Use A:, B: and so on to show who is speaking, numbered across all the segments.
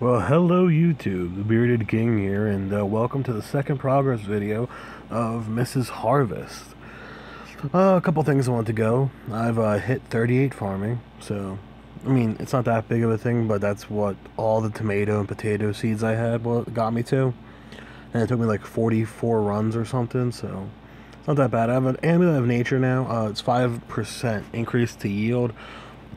A: Well, hello YouTube, the Bearded King here, and uh, welcome to the second progress video of Mrs. Harvest. Uh, a couple things I want to go. I've uh, hit 38 farming, so, I mean, it's not that big of a thing, but that's what all the tomato and potato seeds I had got me to. And it took me like 44 runs or something, so it's not that bad. I have an Amulet of Nature now. Uh, it's 5% increase to yield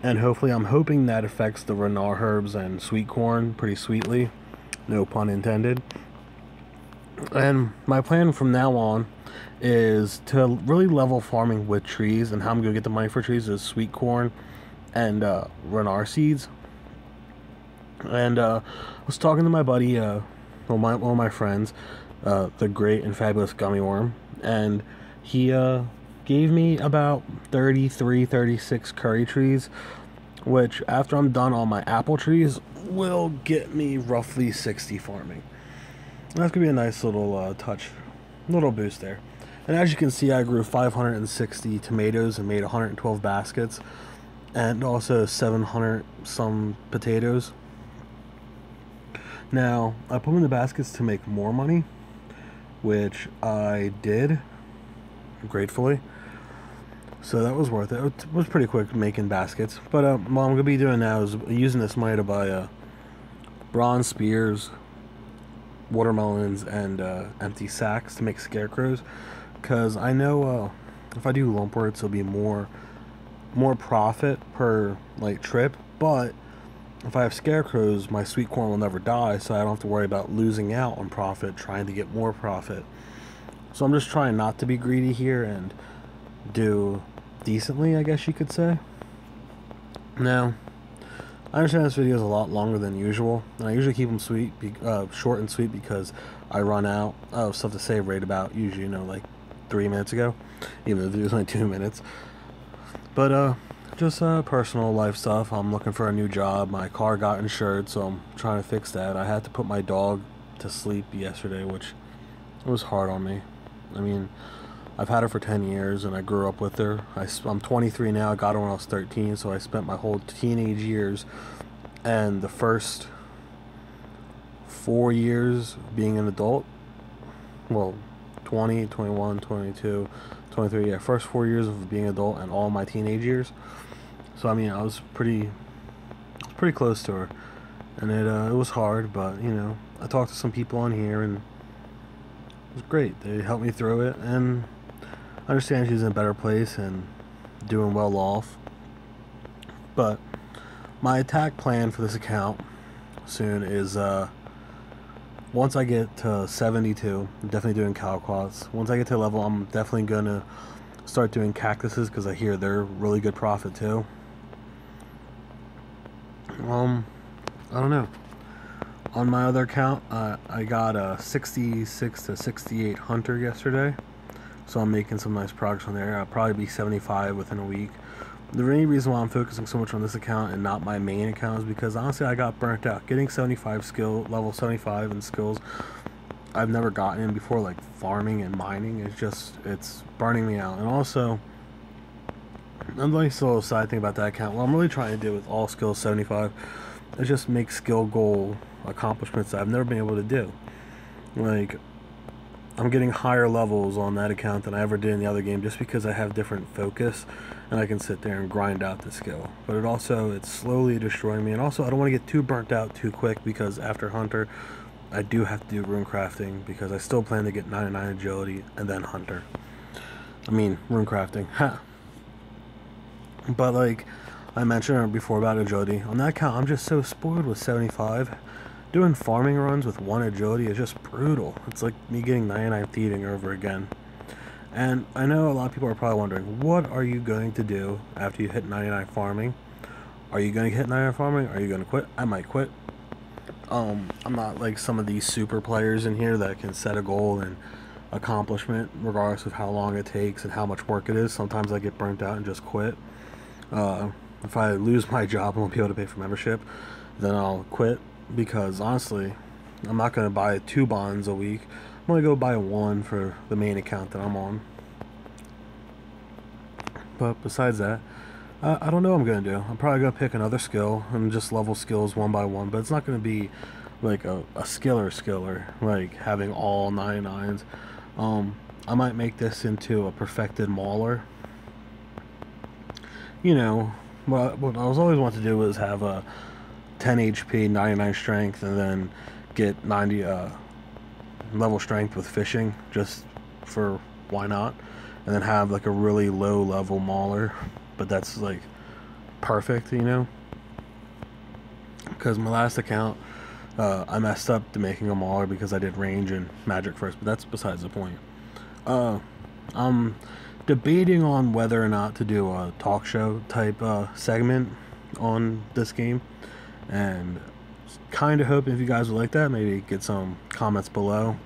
A: and hopefully I'm hoping that affects the Ranarr herbs and sweet corn pretty sweetly. No pun intended. And my plan from now on is to really level farming with trees and how I'm gonna get the money for trees is sweet corn and uh, Ranarr seeds. And uh, I was talking to my buddy uh, well my, one of my friends uh, the great and fabulous gummy worm. And he uh, gave me about 33, 36 curry trees, which after I'm done on my apple trees will get me roughly 60 farming. That's gonna be a nice little uh, touch, little boost there. And as you can see, I grew 560 tomatoes and made 112 baskets, and also 700 some potatoes. Now, I put them in the baskets to make more money, which I did, gratefully. So that was worth it. It was pretty quick making baskets. But uh, what I'm going to be doing now is using this money to buy uh, bronze spears, watermelons, and uh, empty sacks to make scarecrows. Because I know uh, if I do limpwurts, it'll be more more profit per like trip. But if I have scarecrows, my sweet corn will never die, so I don't have to worry about losing out on profit trying to get more profit. So I'm just trying not to be greedy here and do decently, I guess you could say. Now, I understand this video is a lot longer than usual, and I usually keep them sweet, uh, short and sweet because I run out of stuff to say right about usually, you know, like three minutes ago, even though there's only two minutes. But, uh, just uh, personal life stuff. I'm looking for a new job. My car got insured, so I'm trying to fix that. I had to put my dog to sleep yesterday, which was hard on me. I mean, I've had her for 10 years and I grew up with her. I, am 23 now. I got her when I was 13, so I spent my whole teenage years and the first four years being an adult. Well, 20, 21, 22, 23. Yeah, first four years of being adult and all my teenage years. So I mean, I was pretty, pretty close to her, and it uh, it was hard, but you know, I talked to some people on here and it was great. They helped me through it, and understand she's in a better place and doing well off. But my attack plan for this account soon is uh, once I get to 72, I'm definitely doing Calquats. Once I get to a level, I'm definitely going to start doing cactuses because I hear they're really good profit too. Um, I don't know. On my other account, uh, I got a 66 to 68 hunter yesterday. So I'm making some nice progress on there. I'll probably be 75 within a week. The main reason why I'm focusing so much on this account and not my main account is because honestly I got burnt out. Getting 75 skill, level 75 in skills, I've never gotten in before, like farming and mining. It's just, it's burning me out. And also, another little side thing about that account, what I'm really trying to do with all skills 75 is just make skill goal accomplishments that I've never been able to do. Like, I'm getting higher levels on that account than I ever did in the other game just because I have different focus and I can sit there and grind out the skill. But it also, it's slowly destroying me. And also, I don't want to get too burnt out too quick because after Hunter, I do have to do rune crafting because I still plan to get 99 agility and then Hunter. I mean, rune crafting. Ha! But like I mentioned before about agility, on that account, I'm just so spoiled with 75 Doing farming runs with one agility is just brutal. It's like me getting 99 thieving over again. And I know a lot of people are probably wondering, what are you going to do after you hit 99 farming? Are you going to hit 99 farming? Are you going to quit? I might quit. Um, I'm not like some of these super players in here that can set a goal and accomplishment regardless of how long it takes and how much work it is. Sometimes I get burnt out and just quit. Uh, if I lose my job and won't be able to pay for membership, then I'll quit because honestly, I'm not going to buy two bonds a week. I'm going to go buy one for the main account that I'm on. But besides that, I don't know what I'm going to do. I'm probably going to pick another skill and just level skills one by one, but it's not going to be like a, a skiller skiller, like having all 99s. Um, I might make this into a perfected mauler. You know, what, what I was always want to do was have a 10 HP, 99 strength, and then get 90 uh, level strength with fishing, just for why not? And then have like a really low level mauler, but that's like perfect, you know? Because my last account, uh, I messed up to making a mauler because I did range and magic first, but that's besides the point. Uh, I'm debating on whether or not to do a talk show type uh, segment on this game, and kind of hoping if you guys would like that, maybe get some comments below.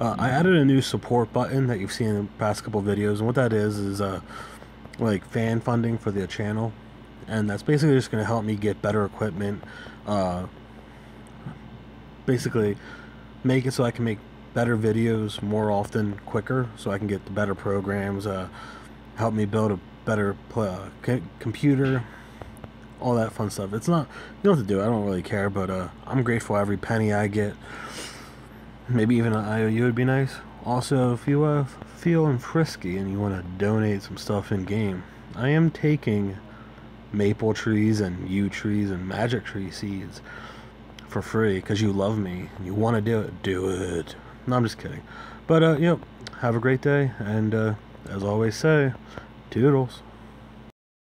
A: Uh, I added a new support button that you've seen in the past couple videos, and what that is is uh, like fan funding for the channel, and that's basically just going to help me get better equipment. Uh, basically, make it so I can make better videos more often, quicker, so I can get the better programs. Uh, help me build a better uh, computer, all that fun stuff. It's not you know what to do. I don't really care, but uh, I'm grateful every penny I get. Maybe even an IOU would be nice. Also, if you uh, feeling frisky and you want to donate some stuff in game, I am taking maple trees and yew trees and magic tree seeds for free because you love me and you want to do it. Do it. No, I'm just kidding. But, uh, yep, have a great day. And, uh, as always say, toodles.